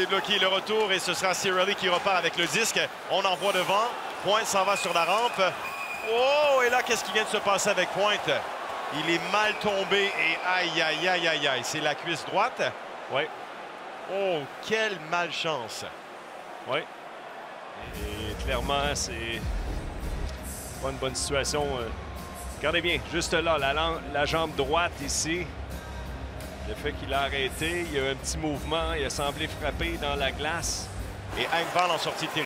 Débloqué le retour et ce sera Cirelli qui repart avec le disque. On envoie devant. Pointe s'en va sur la rampe. Oh, et là, qu'est-ce qui vient de se passer avec Pointe? Il est mal tombé et aïe, aïe, aïe, aïe, aïe. C'est la cuisse droite. Oui. Oh, quelle malchance. Oui. Et clairement, c'est pas une bonne situation. euh. Regardez bien, juste là, la jambe droite ici. Le fait qu'il a arrêté, il y a eu un petit mouvement, il a semblé frapper dans la glace. Et Engvall en sortie de